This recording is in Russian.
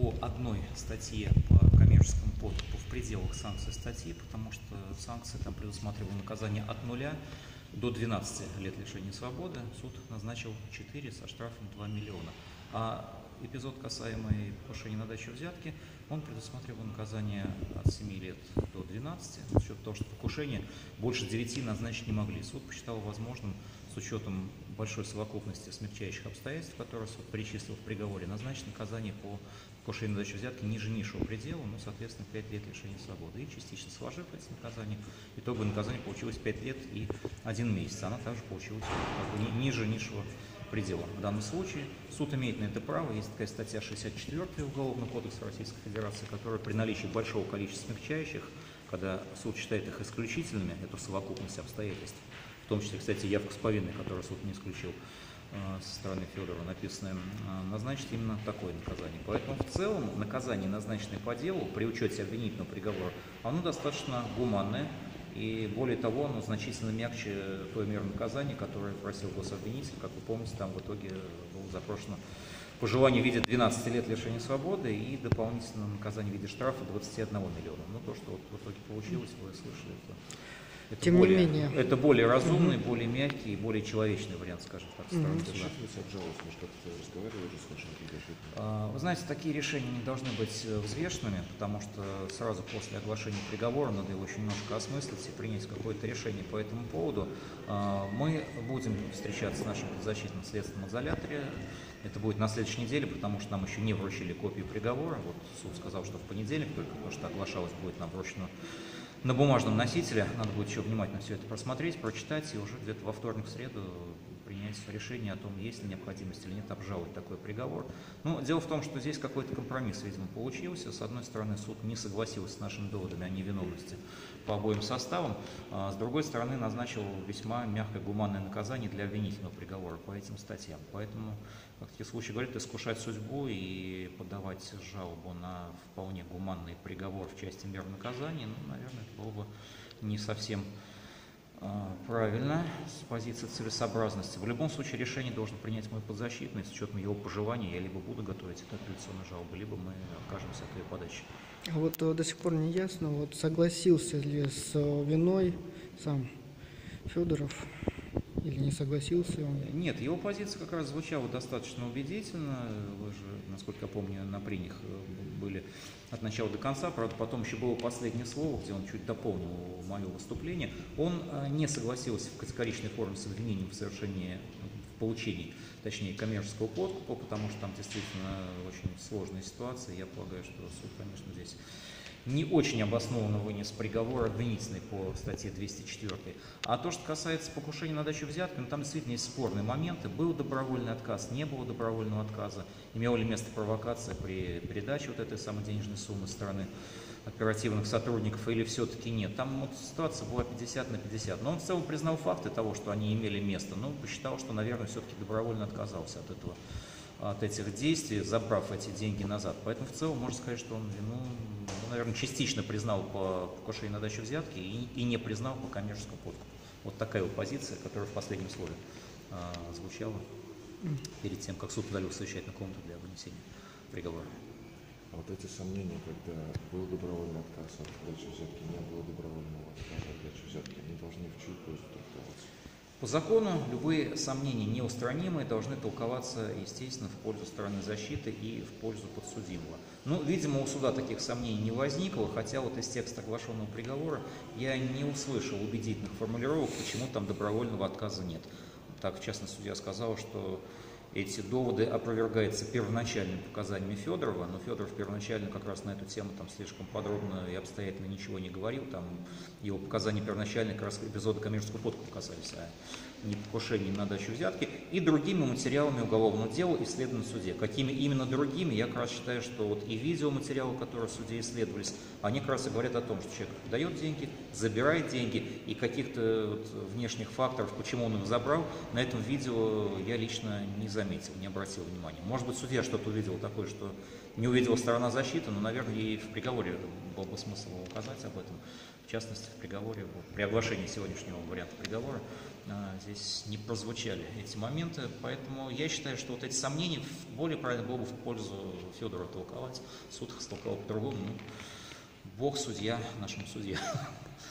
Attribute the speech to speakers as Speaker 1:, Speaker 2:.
Speaker 1: по одной статье по коммерческому подкупу в пределах санкций статьи, потому что санкции там предусматривали наказание от нуля до 12 лет лишения свободы. Суд назначил 4 со штрафом 2 миллиона. А эпизод, касаемый повышения на дачу взятки, он предусматривал наказание от 7 лет до 12, за счет того, что покушение больше 9 назначить не могли. Суд посчитал возможным с учетом большой совокупности смягчающих обстоятельств, которые суд перечислил в приговоре, назначить наказание по покушению на дачу взятки ниже низшего предела, ну, соответственно, 5 лет лишения свободы. И частично сложив эти наказания, итоговое наказание получилось 5 лет и 1 месяц. Она также получилась как бы, ниже низшего предела. В данном случае суд имеет на это право. Есть такая статья 64 Уголовного кодекса Российской Федерации, которая при наличии большого количества смягчающих, когда суд считает их исключительными, эту совокупность обстоятельств, в том числе, кстати, явку с повинной, которую суд не исключил э, со стороны Федорова, написанное, э, назначить именно такое наказание. Поэтому в целом наказание, назначенное по делу, при учете обвинительного приговора, оно достаточно гуманное, и более того, оно значительно мягче той меры наказания, которое просил гособвинитель. Как вы помните, там в итоге было запрошено пожелание в виде 12 лет лишения свободы и дополнительное наказание в виде штрафа 21 миллиона. Ну, то, что вот в итоге получилось, вы слышали, это это
Speaker 2: Тем
Speaker 1: более,
Speaker 2: не менее.
Speaker 1: Это более разумный, угу. более мягкий, более человечный вариант, скажем так, стороны
Speaker 3: угу. Вы
Speaker 1: знаете, такие решения не должны быть э, взвешенными, потому что сразу после оглашения приговора надо его очень немножко осмыслить и принять какое-то решение по этому поводу. А, мы будем встречаться с нашим подзащитным следственным изоляторе. Это будет на следующей неделе, потому что нам еще не вручили копию приговора. Вот суд сказал, что в понедельник только, потому что оглашалось будет нам вручено на бумажном носителе. Надо будет еще внимательно все это просмотреть, прочитать и уже где-то во вторник, в среду принять решение о том, есть ли необходимость или нет обжаловать такой приговор. Но дело в том, что здесь какой-то компромисс, видимо, получился. С одной стороны, суд не согласился с нашими доводами о невиновности по обоим составам, а с другой стороны, назначил весьма мягкое гуманное наказание для обвинительного приговора по этим статьям. Поэтому, как в таких случаях говорят, искушать судьбу и подавать жалобу на вполне гуманный приговор в части мер наказания, ну, наверное, это было бы не совсем правильно, с позиции целесообразности. В любом случае решение должен принять мой подзащитный, с учетом его пожелания. Я либо буду готовить эту апелляционную жалобу, либо мы окажемся от ее подачи.
Speaker 2: Вот э, до сих пор не ясно, вот согласился ли с э, виной сам Федоров или не согласился он?
Speaker 1: Нет, его позиция как раз звучала достаточно убедительно. Вы же, насколько я помню, на прениях э, были от начала до конца. Правда, потом еще было последнее слово, где он чуть дополнил мое выступление. Он э, не согласился в категоричной форме с обвинением в совершении в получении, точнее, коммерческого подкупа, потому что там действительно очень сложная ситуация. Я полагаю, что суд, конечно, здесь не очень обоснованно вынес приговор обвинительный по статье 204. А то, что касается покушения на дачу взятки, ну, там действительно есть спорные моменты. Был добровольный отказ, не было добровольного отказа, имела ли место провокация при передаче вот этой самой денежной суммы стороны оперативных сотрудников или все-таки нет. Там вот ситуация была 50 на 50. Но он в целом признал факты того, что они имели место, но посчитал, что, наверное, все-таки добровольно отказался от этого от этих действий, забрав эти деньги назад. Поэтому в целом можно сказать, что он вину, ну, наверное, частично признал по покушению на дачу взятки и, и не признал по коммерческому подкупу. Вот такая вот позиция, которая в последнем слове а, звучала перед тем, как суд удалил совещательную комнату для вынесения приговора.
Speaker 3: А вот эти сомнения, когда был добровольный отказ от дачи взятки, не было добровольного отказа от дачи взятки, они должны в чью пользу трактоваться?
Speaker 1: По закону любые сомнения неустранимые должны толковаться, естественно, в пользу стороны защиты и в пользу подсудимого. Ну, видимо, у суда таких сомнений не возникло, хотя вот из текста оглашенного приговора я не услышал убедительных формулировок, почему там добровольного отказа нет. Так, в частности, судья сказал, что эти доводы опровергаются первоначальными показаниями Федорова, но Федоров первоначально как раз на эту тему там слишком подробно и обстоятельно ничего не говорил, там его показания первоначально как раз эпизода коммерческого подкупа касались, а не покушений на дачу взятки, и другими материалами уголовного дела, исследованным в суде. Какими именно другими, я как раз считаю, что вот и видеоматериалы, которые в суде исследовались, они как раз и говорят о том, что человек дает деньги, забирает деньги, и каких-то вот внешних факторов, почему он их забрал, на этом видео я лично не заметил, не обратил внимания. Может быть, судья что-то увидел такое, что не увидела сторона защиты, но, наверное, ей в приговоре был бы смысл указать об этом. В частности, в приговоре, при оглашении сегодняшнего варианта приговора, а, здесь не прозвучали эти моменты, поэтому я считаю, что вот эти сомнения более правильно было бы в пользу Федора толковать. Суд их толковал по-другому. Ну, Бог судья нашим судья.